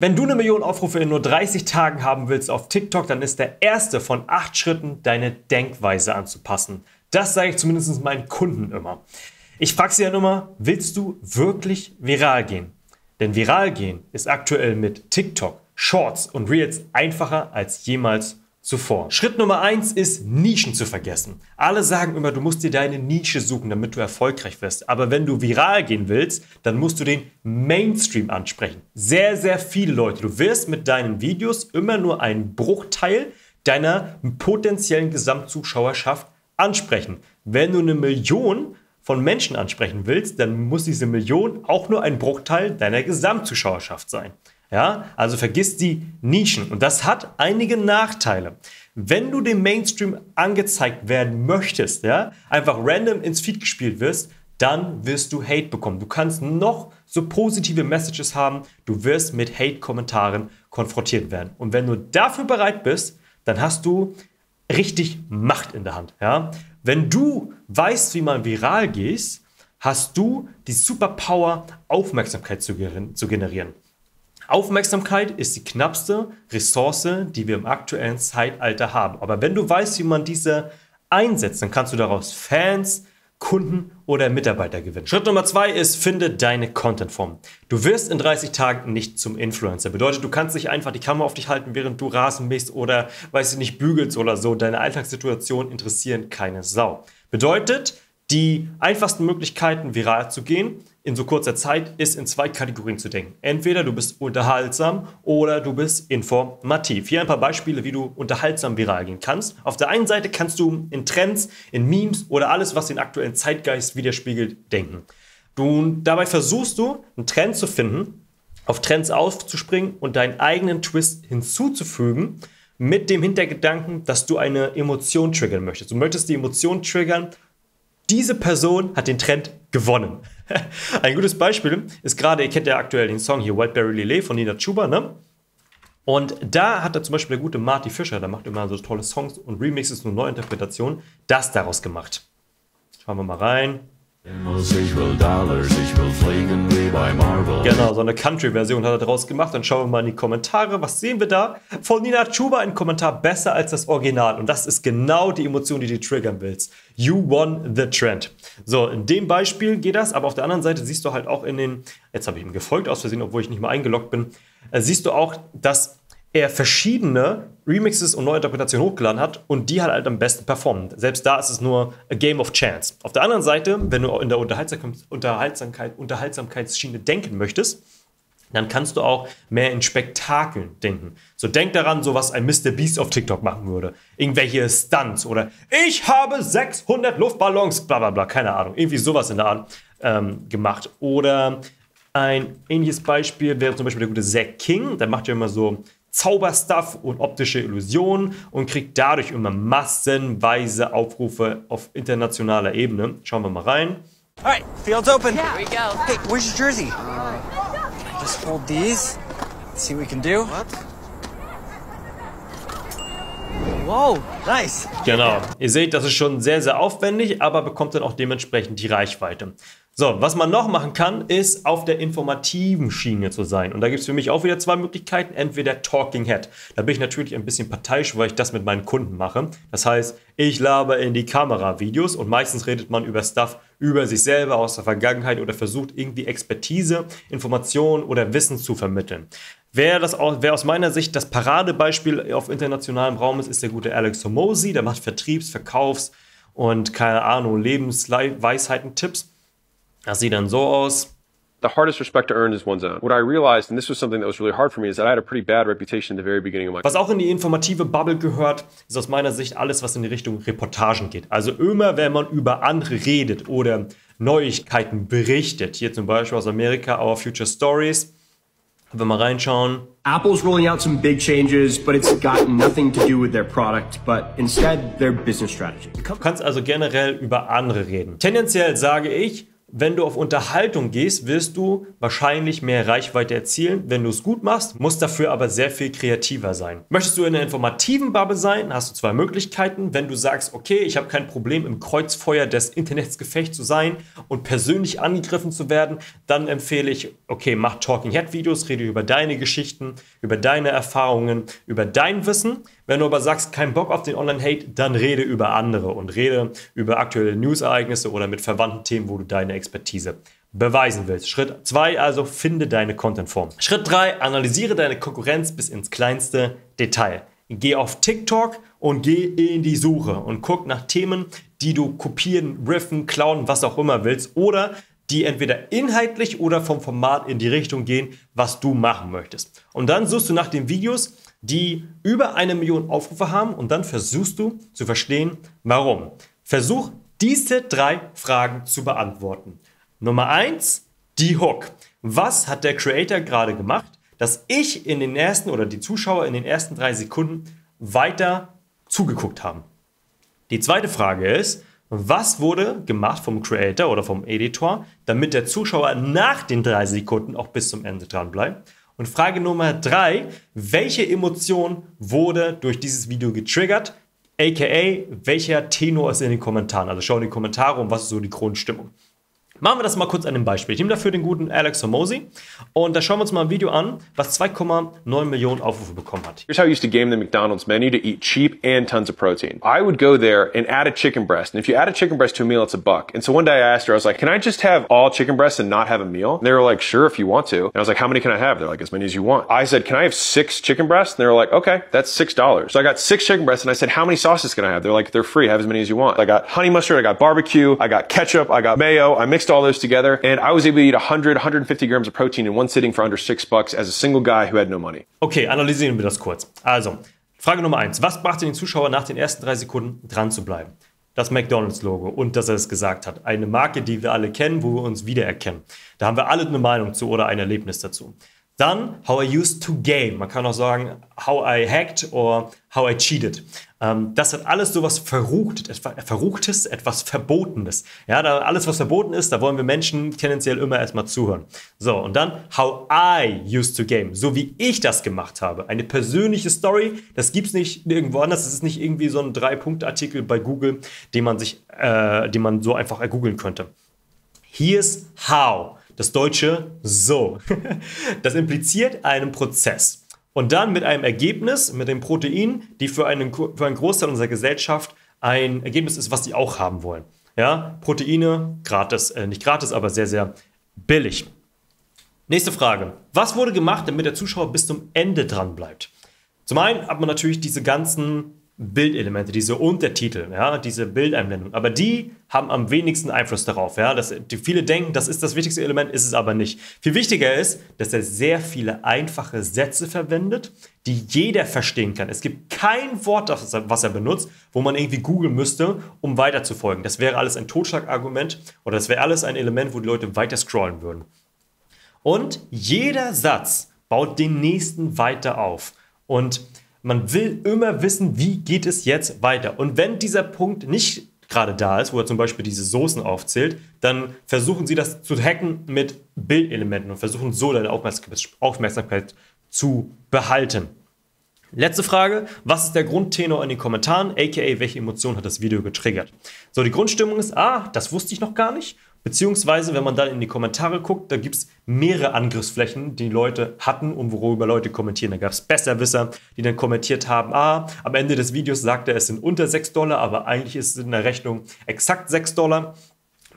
Wenn du eine Million Aufrufe in nur 30 Tagen haben willst auf TikTok, dann ist der erste von acht Schritten, deine Denkweise anzupassen. Das sage ich zumindest meinen Kunden immer. Ich frage sie dann immer, willst du wirklich viral gehen? Denn viral gehen ist aktuell mit TikTok, Shorts und Reels einfacher als jemals zuvor. Schritt Nummer eins ist, Nischen zu vergessen. Alle sagen immer, du musst dir deine Nische suchen, damit du erfolgreich wirst. Aber wenn du viral gehen willst, dann musst du den Mainstream ansprechen. Sehr, sehr viele Leute. Du wirst mit deinen Videos immer nur einen Bruchteil deiner potenziellen Gesamtzuschauerschaft ansprechen. Wenn du eine Million von Menschen ansprechen willst, dann muss diese Million auch nur ein Bruchteil deiner Gesamtzuschauerschaft sein. Ja, also vergiss die Nischen. Und das hat einige Nachteile. Wenn du dem Mainstream angezeigt werden möchtest, ja, einfach random ins Feed gespielt wirst, dann wirst du Hate bekommen. Du kannst noch so positive Messages haben, du wirst mit Hate-Kommentaren konfrontiert werden. Und wenn du dafür bereit bist, dann hast du richtig Macht in der Hand. Ja? Wenn du weißt, wie man viral gehst, hast du die Superpower, Aufmerksamkeit zu generieren. Aufmerksamkeit ist die knappste Ressource, die wir im aktuellen Zeitalter haben. Aber wenn du weißt, wie man diese einsetzt, dann kannst du daraus Fans, Kunden oder Mitarbeiter gewinnen. Schritt Nummer zwei ist, finde deine Contentform. Du wirst in 30 Tagen nicht zum Influencer. Bedeutet, du kannst nicht einfach die Kamera auf dich halten, während du Rasen mähst oder, weiß ich nicht, bügelst oder so. Deine Alltagssituation interessieren keine Sau. Bedeutet, die einfachsten Möglichkeiten, viral zu gehen, in so kurzer Zeit, ist in zwei Kategorien zu denken. Entweder du bist unterhaltsam oder du bist informativ. Hier ein paar Beispiele, wie du unterhaltsam viral gehen kannst. Auf der einen Seite kannst du in Trends, in Memes oder alles, was den aktuellen Zeitgeist widerspiegelt, denken. Du, dabei versuchst du, einen Trend zu finden, auf Trends aufzuspringen und deinen eigenen Twist hinzuzufügen, mit dem Hintergedanken, dass du eine Emotion triggern möchtest. Du möchtest die Emotion triggern diese Person hat den Trend gewonnen. Ein gutes Beispiel ist gerade, ihr kennt ja aktuell den Song hier, Whiteberry Lillet von Nina Chuba, ne? Und da hat er zum Beispiel der gute Marty Fischer, der macht immer so tolle Songs und Remixes und Neuinterpretationen, das daraus gemacht. Schauen wir mal rein. Ich will Dollars, ich will fliegen wie bei Marvel. Genau, so eine Country-Version hat er daraus gemacht. Dann schauen wir mal in die Kommentare. Was sehen wir da? Von Nina Chuba ein Kommentar besser als das Original. Und das ist genau die Emotion, die du triggern willst. You won the trend. So, in dem Beispiel geht das, aber auf der anderen Seite siehst du halt auch in den, jetzt habe ich ihm gefolgt aus Versehen, obwohl ich nicht mal eingeloggt bin, äh, siehst du auch, dass er verschiedene Remixes und Neuinterpretationen hochgeladen hat und die halt, halt am besten performen. Selbst da ist es nur a game of chance. Auf der anderen Seite, wenn du in der Unterhaltsamkeit, Unterhaltsamkeitsschiene denken möchtest, dann kannst du auch mehr in Spektakeln denken. So denk daran, so was ein Mr. Beast auf TikTok machen würde. Irgendwelche Stunts oder ich habe 600 Luftballons, bla bla bla, keine Ahnung. Irgendwie sowas in der Art ähm, gemacht. Oder ein ähnliches Beispiel wäre zum Beispiel der gute Zack King. Der macht ja immer so Zauberstuff und optische Illusionen und kriegt dadurch immer massenweise Aufrufe auf internationaler Ebene. Schauen wir mal rein. Alright, field's open. Yeah. Here we go. Hey, where's your jersey? Just hold these. See what we can do. What? Wow, nice. Genau. Ihr seht, das ist schon sehr, sehr aufwendig, aber bekommt dann auch dementsprechend die Reichweite. So, was man noch machen kann, ist auf der informativen Schiene zu sein. Und da gibt es für mich auch wieder zwei Möglichkeiten. Entweder Talking Head. Da bin ich natürlich ein bisschen parteiisch, weil ich das mit meinen Kunden mache. Das heißt, ich laber in die Kamera Videos und meistens redet man über Stuff über sich selber aus der Vergangenheit oder versucht irgendwie Expertise, Informationen oder Wissen zu vermitteln. Wer, das wer aus meiner Sicht das Paradebeispiel auf internationalem Raum ist, ist der gute Alex Homosi. Der macht Vertriebs-, Verkaufs- und keine Ahnung, Lebensweisheiten-Tipps. Das sieht dann so aus. The hardest respect to earn is one's own. What I realized, and this was something that was really hard for me, is that I had a pretty bad reputation at the very beginning of my Was auch in die informative Bubble gehört, ist aus meiner Sicht alles, was in die Richtung Reportagen geht. Also immer, wenn man über andere redet oder Neuigkeiten berichtet, hier zum Beispiel aus Amerika, Our Future Stories, wenn wir mal reinschauen. Apple's rolling out some big changes, but it's got nothing to do with their product, but instead their business strategy. Du kannst also generell über andere reden. Tendenziell sage ich, wenn du auf Unterhaltung gehst, wirst du wahrscheinlich mehr Reichweite erzielen, wenn du es gut machst, musst dafür aber sehr viel kreativer sein. Möchtest du in einer informativen Bubble sein, hast du zwei Möglichkeiten. Wenn du sagst, okay, ich habe kein Problem im Kreuzfeuer des Internets gefecht zu sein und persönlich angegriffen zu werden, dann empfehle ich, okay, mach Talking Head Videos, rede über deine Geschichten, über deine Erfahrungen, über dein Wissen. Wenn du aber sagst, kein Bock auf den Online-Hate, dann rede über andere und rede über aktuelle News-Ereignisse oder mit verwandten Themen, wo du deine Expertise beweisen willst. Schritt 2 also, finde deine Contentform. Schritt 3, analysiere deine Konkurrenz bis ins kleinste Detail. Geh auf TikTok und geh in die Suche und guck nach Themen, die du kopieren, riffen, klauen, was auch immer willst oder die entweder inhaltlich oder vom Format in die Richtung gehen, was du machen möchtest. Und dann suchst du nach den Videos, die über eine Million Aufrufe haben und dann versuchst du zu verstehen, warum. Versuch diese drei Fragen zu beantworten. Nummer eins, die Hook. Was hat der Creator gerade gemacht, dass ich in den ersten oder die Zuschauer in den ersten drei Sekunden weiter zugeguckt haben? Die zweite Frage ist, was wurde gemacht vom Creator oder vom Editor, damit der Zuschauer nach den drei Sekunden auch bis zum Ende dran bleibt? Und Frage Nummer drei, welche Emotion wurde durch dieses Video getriggert? AKA, welcher Tenor ist in den Kommentaren? Also schau in die Kommentare und was ist so die Grundstimmung. Machen wir das mal kurz an einem Beispiel. Ich nehme dafür den guten Alex Hormozy und da schauen wir uns mal ein Video an, was 2,9 Millionen Aufrufe bekommen hat. Here's how I used to game the McDonald's menu to eat cheap and tons of protein. I would go there and add a chicken breast. And if you add a chicken breast to a meal, it's a buck. And so one day I asked her, I was like, can I just have all chicken breasts and not have a meal? And they were like, sure, if you want to. And I was like, how many can I have? They're like, as many as you want. I said, can I have six chicken breasts? And they were like, okay, that's $6. So I got six chicken breasts and I said, how many sauces can I have? They're like, they're free. Have as many as you want. I got honey mustard. I got barbecue. I got ketchup. I got mayo. I mixed all those together and I was able to eat 100, 150 grams of protein in one sitting for under six bucks as a single guy who had no money. Okay, analysieren wir das kurz. Also, Frage Nummer eins. Was brachte den Zuschauer nach den ersten drei Sekunden dran zu bleiben? Das McDonalds-Logo und dass er es gesagt hat. Eine Marke, die wir alle kennen, wo wir uns wiedererkennen. Da haben wir alle eine Meinung zu oder ein Erlebnis dazu. Dann, how I used to game. Man kann auch sagen, how I hacked or how I cheated. Ähm, das hat alles so was Verruchtes, etwas, Verruchtes, etwas Verbotenes. Ja, da alles, was verboten ist, da wollen wir Menschen tendenziell immer erstmal zuhören. So, und dann, how I used to game. So wie ich das gemacht habe. Eine persönliche Story, das gibt es nicht irgendwo anders. Das ist nicht irgendwie so ein Drei-Punkt-Artikel bei Google, den man sich, äh, den man so einfach ergoogeln könnte. Here's how das deutsche so. Das impliziert einen Prozess. Und dann mit einem Ergebnis, mit dem Protein, die für einen, für einen Großteil unserer Gesellschaft ein Ergebnis ist, was sie auch haben wollen. Ja, Proteine, gratis, äh, nicht gratis, aber sehr, sehr billig. Nächste Frage. Was wurde gemacht, damit der Zuschauer bis zum Ende dran bleibt? Zum einen hat man natürlich diese ganzen Bildelemente, diese Untertitel, ja, diese Bildeinblendung. Aber die haben am wenigsten Einfluss darauf. Ja. Das, die, viele denken, das ist das wichtigste Element, ist es aber nicht. Viel wichtiger ist, dass er sehr viele einfache Sätze verwendet, die jeder verstehen kann. Es gibt kein Wort, was er benutzt, wo man irgendwie googeln müsste, um weiterzufolgen. Das wäre alles ein Totschlagargument oder das wäre alles ein Element, wo die Leute weiter scrollen würden. Und jeder Satz baut den nächsten weiter auf. Und man will immer wissen, wie geht es jetzt weiter. Und wenn dieser Punkt nicht gerade da ist, wo er zum Beispiel diese Soßen aufzählt, dann versuchen sie das zu hacken mit Bildelementen und versuchen so deine Aufmerksamkeit zu behalten. Letzte Frage, was ist der Grundtenor in den Kommentaren, aka welche Emotion hat das Video getriggert? So, die Grundstimmung ist, ah, das wusste ich noch gar nicht. Beziehungsweise, wenn man dann in die Kommentare guckt, da gibt es mehrere Angriffsflächen, die Leute hatten und worüber Leute kommentieren. Da gab es Besserwisser, die dann kommentiert haben, ah, am Ende des Videos sagt er, es sind unter 6 Dollar, aber eigentlich ist es in der Rechnung exakt 6 Dollar.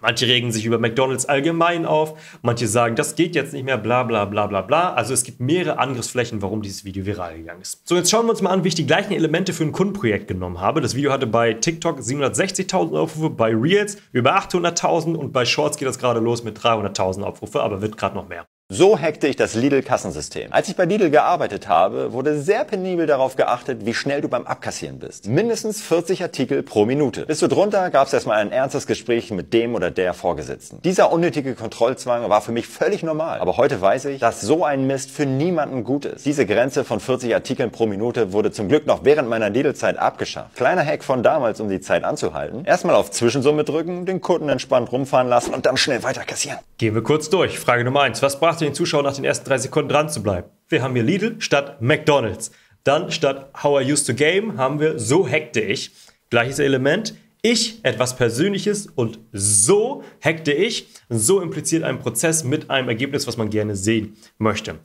Manche regen sich über McDonalds allgemein auf, manche sagen, das geht jetzt nicht mehr, bla bla bla bla bla. Also es gibt mehrere Angriffsflächen, warum dieses Video viral gegangen ist. So, jetzt schauen wir uns mal an, wie ich die gleichen Elemente für ein Kundenprojekt genommen habe. Das Video hatte bei TikTok 760.000 Aufrufe, bei Reels über 800.000 und bei Shorts geht das gerade los mit 300.000 Aufrufe, aber wird gerade noch mehr. So hackte ich das Lidl-Kassensystem. Als ich bei Lidl gearbeitet habe, wurde sehr penibel darauf geachtet, wie schnell du beim Abkassieren bist. Mindestens 40 Artikel pro Minute. Bist du drunter, gab es erstmal ein ernstes Gespräch mit dem oder der Vorgesetzten. Dieser unnötige Kontrollzwang war für mich völlig normal. Aber heute weiß ich, dass so ein Mist für niemanden gut ist. Diese Grenze von 40 Artikeln pro Minute wurde zum Glück noch während meiner Lidl-Zeit abgeschafft. Kleiner Hack von damals, um die Zeit anzuhalten. Erstmal auf Zwischensumme drücken, den Kunden entspannt rumfahren lassen und dann schnell weiter kassieren. Gehen wir kurz durch. Frage Nummer eins. Was brachte den Zuschauer nach den ersten drei Sekunden dran zu bleiben? Wir haben hier Lidl statt McDonalds. Dann statt How I Used to Game haben wir So hackte ich. Gleiches Element. Ich, etwas Persönliches und so hackte ich. So impliziert einen Prozess mit einem Ergebnis, was man gerne sehen möchte.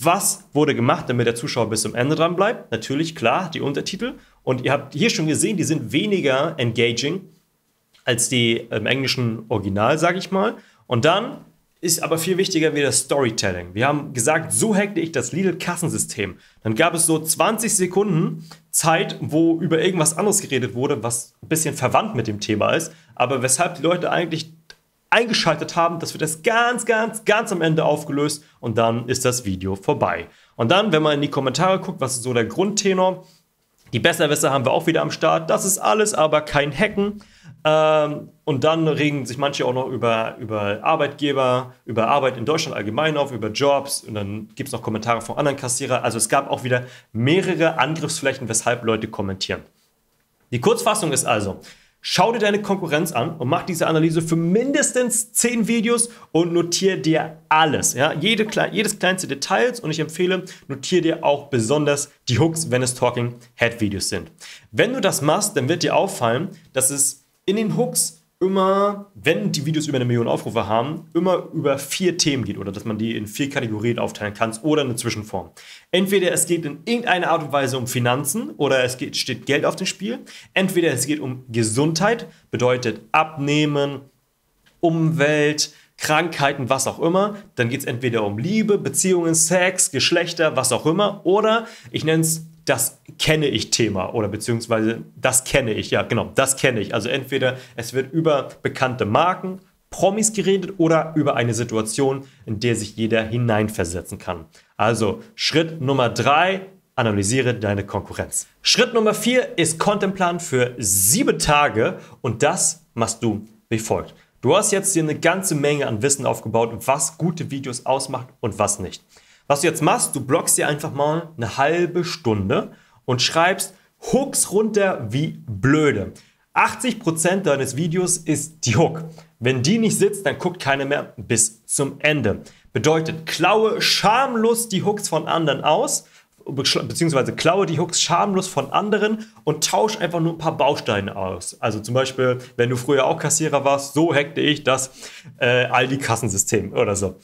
Was wurde gemacht, damit der Zuschauer bis zum Ende dran bleibt? Natürlich, klar, die Untertitel. Und ihr habt hier schon gesehen, die sind weniger engaging als die im englischen Original, sage ich mal. Und dann ist aber viel wichtiger wie das Storytelling. Wir haben gesagt, so hackte ich das Lidl-Kassensystem. Dann gab es so 20 Sekunden Zeit, wo über irgendwas anderes geredet wurde, was ein bisschen verwandt mit dem Thema ist, aber weshalb die Leute eigentlich eingeschaltet haben, das wird das ganz, ganz, ganz am Ende aufgelöst und dann ist das Video vorbei. Und dann, wenn man in die Kommentare guckt, was ist so der Grundtenor, die Besserwisser haben wir auch wieder am Start. Das ist alles aber kein Hacken. Ähm, und dann regen sich manche auch noch über, über Arbeitgeber, über Arbeit in Deutschland allgemein auf, über Jobs. Und dann gibt es noch Kommentare von anderen Kassierer. Also es gab auch wieder mehrere Angriffsflächen, weshalb Leute kommentieren. Die Kurzfassung ist also, Schau dir deine Konkurrenz an und mach diese Analyse für mindestens 10 Videos und notiere dir alles. Ja? Jede, jedes kleinste Details und ich empfehle, notiere dir auch besonders die Hooks, wenn es Talking Head Videos sind. Wenn du das machst, dann wird dir auffallen, dass es in den Hooks immer, wenn die Videos über eine Million Aufrufe haben, immer über vier Themen geht oder dass man die in vier Kategorien aufteilen kann oder eine Zwischenform. Entweder es geht in irgendeiner Art und Weise um Finanzen oder es geht, steht Geld auf dem Spiel. Entweder es geht um Gesundheit, bedeutet Abnehmen, Umwelt, Krankheiten, was auch immer. Dann geht es entweder um Liebe, Beziehungen, Sex, Geschlechter, was auch immer. Oder ich nenne es das kenne ich Thema oder beziehungsweise das kenne ich, ja genau, das kenne ich. Also entweder es wird über bekannte Marken, Promis geredet oder über eine Situation, in der sich jeder hineinversetzen kann. Also Schritt Nummer drei, analysiere deine Konkurrenz. Schritt Nummer vier ist Contentplan für sieben Tage und das machst du wie folgt. Du hast jetzt hier eine ganze Menge an Wissen aufgebaut, was gute Videos ausmacht und was nicht. Was du jetzt machst, du blockst dir einfach mal eine halbe Stunde und schreibst Hooks runter wie blöde. 80% deines Videos ist die Hook. Wenn die nicht sitzt, dann guckt keiner mehr bis zum Ende. Bedeutet, klaue schamlos die Hooks von anderen aus, beziehungsweise klaue die Hooks schamlos von anderen und tausch einfach nur ein paar Bausteine aus. Also zum Beispiel, wenn du früher auch Kassierer warst, so hackte ich das äh, Aldi-Kassensystem oder so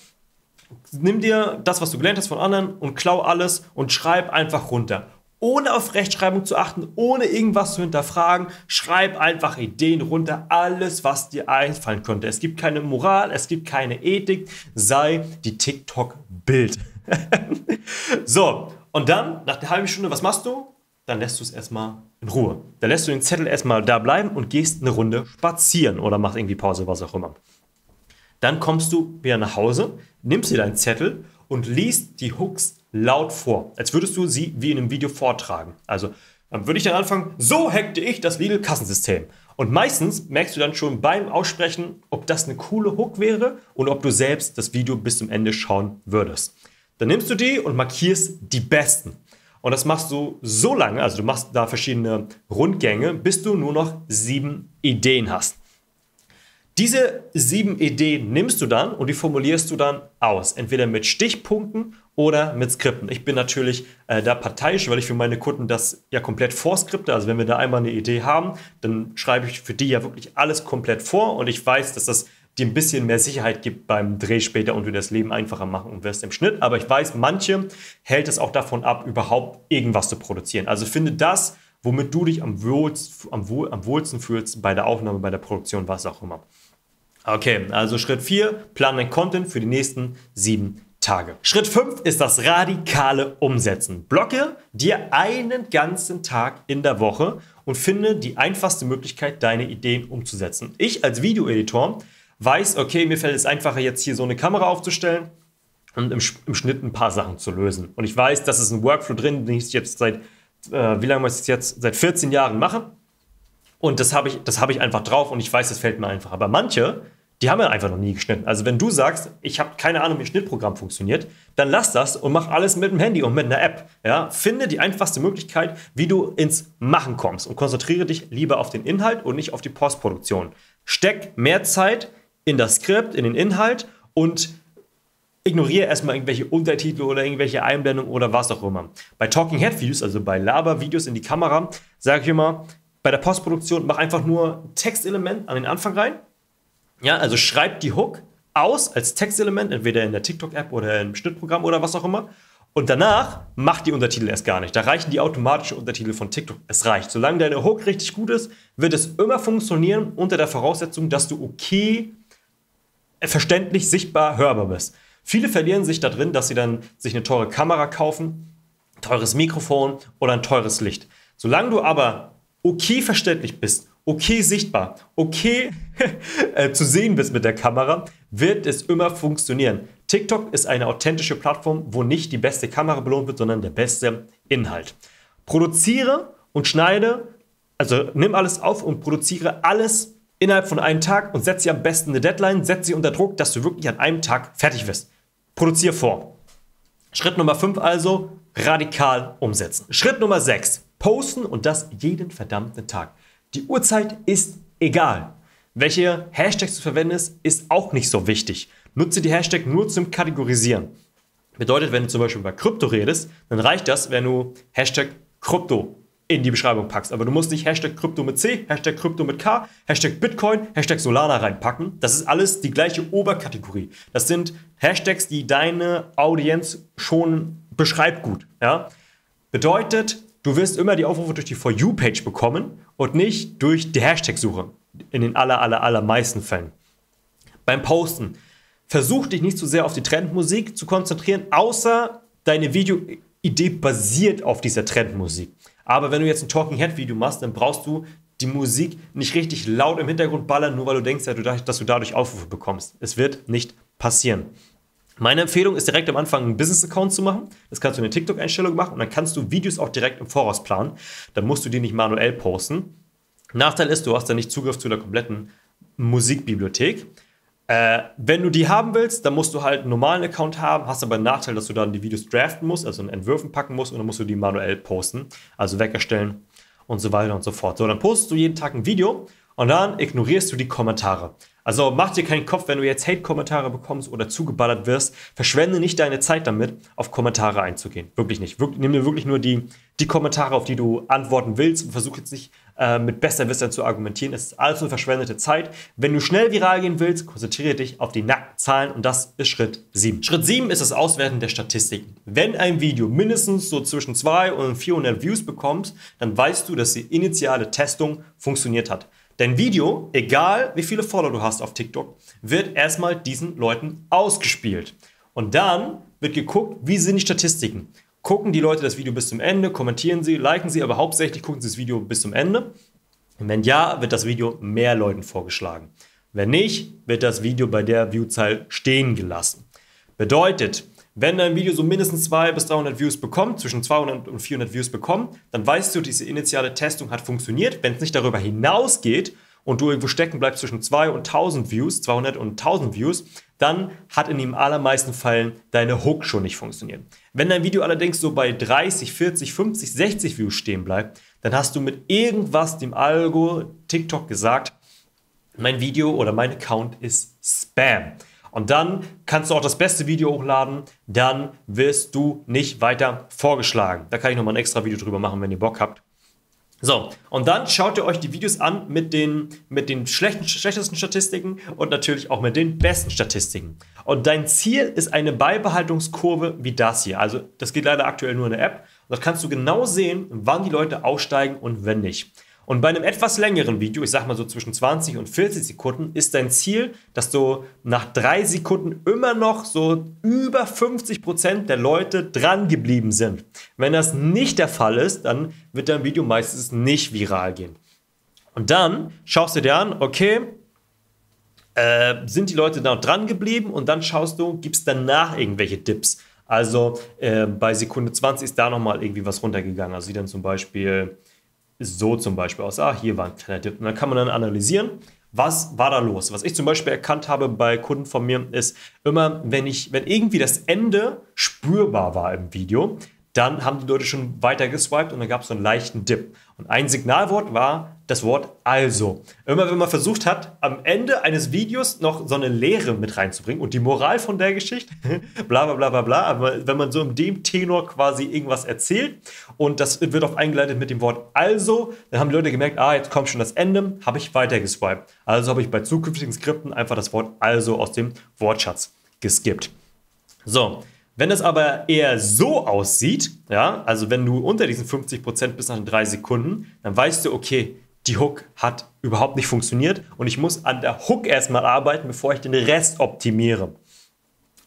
nimm dir das, was du gelernt hast von anderen und klau alles und schreib einfach runter. Ohne auf Rechtschreibung zu achten, ohne irgendwas zu hinterfragen, schreib einfach Ideen runter, alles, was dir einfallen könnte. Es gibt keine Moral, es gibt keine Ethik, sei die TikTok-Bild. so, und dann, nach der halben Stunde, was machst du? Dann lässt du es erstmal in Ruhe. Dann lässt du den Zettel erstmal da bleiben und gehst eine Runde spazieren oder machst irgendwie Pause, was auch immer. Dann kommst du wieder nach Hause, nimmst dir deinen Zettel und liest die Hooks laut vor, als würdest du sie wie in einem Video vortragen. Also dann würde ich dann anfangen, so hackte ich das Lidl-Kassensystem. Und meistens merkst du dann schon beim Aussprechen, ob das eine coole Hook wäre und ob du selbst das Video bis zum Ende schauen würdest. Dann nimmst du die und markierst die besten. Und das machst du so lange, also du machst da verschiedene Rundgänge, bis du nur noch sieben Ideen hast. Diese sieben Ideen nimmst du dann und die formulierst du dann aus, entweder mit Stichpunkten oder mit Skripten. Ich bin natürlich äh, da parteiisch, weil ich für meine Kunden das ja komplett vorskripte. Also wenn wir da einmal eine Idee haben, dann schreibe ich für die ja wirklich alles komplett vor und ich weiß, dass das dir ein bisschen mehr Sicherheit gibt beim Dreh später und du das Leben einfacher machen wirst im Schnitt. Aber ich weiß, manche hält es auch davon ab, überhaupt irgendwas zu produzieren. Also finde das, womit du dich am, wohlst, am, wohl, am wohlsten fühlst bei der Aufnahme, bei der Produktion, was auch immer. Okay, also Schritt 4, plan dein Content für die nächsten sieben Tage. Schritt 5 ist das radikale Umsetzen. Blocke dir einen ganzen Tag in der Woche und finde die einfachste Möglichkeit, deine Ideen umzusetzen. Ich als Videoeditor weiß, okay, mir fällt es einfacher, jetzt hier so eine Kamera aufzustellen und im, im, Schnitt ein paar Sachen zu lösen. Und ich weiß, das ist ein Workflow drin, den ich jetzt seit, äh, wie lange ich es jetzt? Seit 14 Jahren mache. Und das habe ich, hab ich einfach drauf und ich weiß, das fällt mir einfach. Aber manche, die haben ja einfach noch nie geschnitten. Also wenn du sagst, ich habe keine Ahnung, wie ein Schnittprogramm funktioniert, dann lass das und mach alles mit dem Handy und mit einer App. Ja? Finde die einfachste Möglichkeit, wie du ins Machen kommst und konzentriere dich lieber auf den Inhalt und nicht auf die Postproduktion. Steck mehr Zeit in das Skript, in den Inhalt und ignoriere erstmal irgendwelche Untertitel oder irgendwelche Einblendungen oder was auch immer. Bei Talking Head Videos, also bei Laber-Videos in die Kamera, sage ich immer, bei der Postproduktion mach einfach nur Textelement an den Anfang rein. Ja, also schreib die Hook aus als Textelement, entweder in der TikTok-App oder im Schnittprogramm oder was auch immer. Und danach mach die Untertitel erst gar nicht. Da reichen die automatischen Untertitel von TikTok. Es reicht. Solange deine Hook richtig gut ist, wird es immer funktionieren unter der Voraussetzung, dass du okay, verständlich, sichtbar, hörbar bist. Viele verlieren sich da drin, dass sie dann sich eine teure Kamera kaufen, teures Mikrofon oder ein teures Licht. Solange du aber okay verständlich bist, okay sichtbar, okay äh, zu sehen bist mit der Kamera, wird es immer funktionieren. TikTok ist eine authentische Plattform, wo nicht die beste Kamera belohnt wird, sondern der beste Inhalt. Produziere und schneide, also nimm alles auf und produziere alles innerhalb von einem Tag und setze am besten eine Deadline, setze sie unter Druck, dass du wirklich an einem Tag fertig wirst. Produziere vor. Schritt Nummer 5 also, radikal umsetzen. Schritt Nummer 6, posten und das jeden verdammten Tag. Die Uhrzeit ist egal. Welche Hashtags du verwendest, ist auch nicht so wichtig. Nutze die Hashtags nur zum Kategorisieren. Bedeutet, wenn du zum Beispiel über Krypto redest, dann reicht das, wenn du Hashtag Krypto in die Beschreibung packst. Aber du musst nicht Hashtag Krypto mit C, Hashtag Krypto mit K, Hashtag Bitcoin, Hashtag Solana reinpacken. Das ist alles die gleiche Oberkategorie. Das sind Hashtags, die deine Audienz schon beschreibt gut. Ja? Bedeutet, du wirst immer die Aufrufe durch die For You-Page bekommen und nicht durch die Hashtag-Suche. In den aller, aller, allermeisten Fällen. Beim Posten. Versuch dich nicht zu sehr auf die Trendmusik zu konzentrieren, außer deine Videoidee basiert auf dieser Trendmusik. Aber wenn du jetzt ein Talking Head Video machst, dann brauchst du die Musik nicht richtig laut im Hintergrund ballern, nur weil du denkst, dass du dadurch Aufrufe bekommst. Es wird nicht passieren. Meine Empfehlung ist direkt am Anfang einen Business-Account zu machen. Das kannst du in der TikTok-Einstellung machen und dann kannst du Videos auch direkt im Voraus planen. Dann musst du die nicht manuell posten. Nachteil ist, du hast dann nicht Zugriff zu der kompletten Musikbibliothek. Äh, wenn du die haben willst, dann musst du halt einen normalen Account haben, hast aber einen Nachteil, dass du dann die Videos draften musst, also in Entwürfen packen musst und dann musst du die manuell posten, also wegstellen und so weiter und so fort. So, dann postest du jeden Tag ein Video und dann ignorierst du die Kommentare. Also mach dir keinen Kopf, wenn du jetzt Hate-Kommentare bekommst oder zugeballert wirst. Verschwende nicht deine Zeit damit, auf Kommentare einzugehen. Wirklich nicht. Wirklich, nimm dir wirklich nur die, die Kommentare, auf die du antworten willst und versuch jetzt nicht äh, mit Besserwissern zu argumentieren. Es ist nur verschwendete Zeit. Wenn du schnell viral gehen willst, konzentriere dich auf die nackten Zahlen und das ist Schritt 7. Schritt 7 ist das Auswerten der Statistiken. Wenn ein Video mindestens so zwischen 200 und 400 Views bekommt, dann weißt du, dass die initiale Testung funktioniert hat. Dein Video, egal wie viele Follower du hast auf TikTok, wird erstmal diesen Leuten ausgespielt. Und dann wird geguckt, wie sind die Statistiken. Gucken die Leute das Video bis zum Ende, kommentieren sie, liken sie, aber hauptsächlich gucken sie das Video bis zum Ende. Und wenn ja, wird das Video mehr Leuten vorgeschlagen. Wenn nicht, wird das Video bei der Viewzahl stehen gelassen. Bedeutet, wenn dein Video so mindestens 200 bis 300 Views bekommt, zwischen 200 und 400 Views bekommt, dann weißt du, diese initiale Testung hat funktioniert. Wenn es nicht darüber hinausgeht und du irgendwo stecken bleibst zwischen 2 und 1000 Views, 200 und 1000 Views, dann hat in den allermeisten Fällen deine Hook schon nicht funktioniert. Wenn dein Video allerdings so bei 30, 40, 50, 60 Views stehen bleibt, dann hast du mit irgendwas dem Algo TikTok gesagt, mein Video oder mein Account ist Spam. Und dann kannst du auch das beste Video hochladen, dann wirst du nicht weiter vorgeschlagen. Da kann ich nochmal ein extra Video drüber machen, wenn ihr Bock habt. So, und dann schaut ihr euch die Videos an mit den, mit den schlechten, schlechtesten Statistiken und natürlich auch mit den besten Statistiken. Und dein Ziel ist eine Beibehaltungskurve wie das hier. Also, das geht leider aktuell nur in der App. Und da kannst du genau sehen, wann die Leute aussteigen und wenn nicht. Und bei einem etwas längeren Video, ich sag mal so zwischen 20 und 40 Sekunden, ist dein Ziel, dass du nach drei Sekunden immer noch so über 50 Prozent der Leute dran geblieben sind. Wenn das nicht der Fall ist, dann wird dein Video meistens nicht viral gehen. Und dann schaust du dir an, okay, äh, sind die Leute da dran geblieben und dann schaust du, gibt es danach irgendwelche Dips. Also äh, bei Sekunde 20 ist da nochmal irgendwie was runtergegangen. Also sieht dann zum Beispiel so zum Beispiel aus. Ah, hier war ein kleiner Dip. Und dann kann man dann analysieren, was war da los? Was ich zum Beispiel erkannt habe bei Kunden von mir ist immer, wenn ich, wenn irgendwie das Ende spürbar war im Video, dann haben die Leute schon weiter geswiped und dann gab es so einen leichten Dip. Und ein Signalwort war das Wort also. Immer wenn man versucht hat, am Ende eines Videos noch so eine Lehre mit reinzubringen und die Moral von der Geschichte, bla bla bla bla bla, aber wenn man so in dem Tenor quasi irgendwas erzählt und das wird oft eingeleitet mit dem Wort also, dann haben die Leute gemerkt, ah, jetzt kommt schon das Ende, habe ich weiter geswiped. Also habe ich bei zukünftigen Skripten einfach das Wort also aus dem Wortschatz geskippt. So, wenn es aber eher so aussieht, ja, also wenn du unter diesen 50% bis nach drei Sekunden, dann weißt du, okay, die Hook hat überhaupt nicht funktioniert und ich muss an der Hook erstmal arbeiten, bevor ich den Rest optimiere.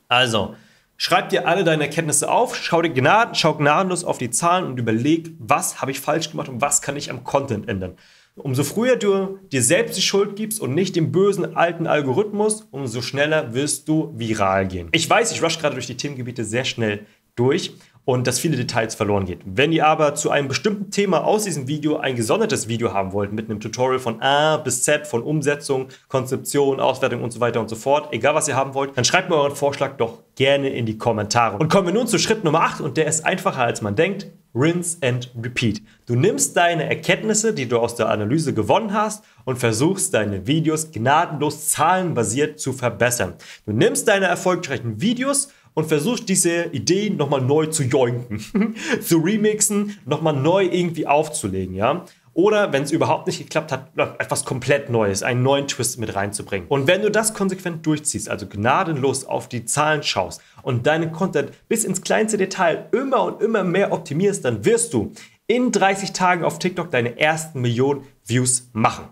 Also, schreib dir alle deine Erkenntnisse auf, schau dir gnaden, schau gnadenlos auf die Zahlen und überleg, was habe ich falsch gemacht und was kann ich am Content ändern. Umso früher du dir selbst die Schuld gibst und nicht dem bösen alten Algorithmus, umso schneller wirst du viral gehen. Ich weiß, ich rush gerade durch die Themengebiete sehr schnell durch und dass viele Details verloren geht. Wenn ihr aber zu einem bestimmten Thema aus diesem Video ein gesondertes Video haben wollt, mit einem Tutorial von A bis Z, von Umsetzung, Konzeption, Auswertung und so weiter und so fort, egal was ihr haben wollt, dann schreibt mir euren Vorschlag doch gerne in die Kommentare. Und kommen wir nun zu Schritt Nummer 8 und der ist einfacher als man denkt. Rinse and Repeat. Du nimmst deine Erkenntnisse, die du aus der Analyse gewonnen hast, und versuchst deine Videos gnadenlos zahlenbasiert zu verbessern. Du nimmst deine erfolgreichen Videos und versuchst diese Ideen nochmal neu zu joinken, zu remixen, nochmal neu irgendwie aufzulegen, ja. Oder wenn es überhaupt nicht geklappt hat, etwas komplett Neues, einen neuen Twist mit reinzubringen. Und wenn du das konsequent durchziehst, also gnadenlos auf die Zahlen schaust und deinen Content bis ins kleinste Detail immer und immer mehr optimierst, dann wirst du in 30 Tagen auf TikTok deine ersten Millionen Views machen.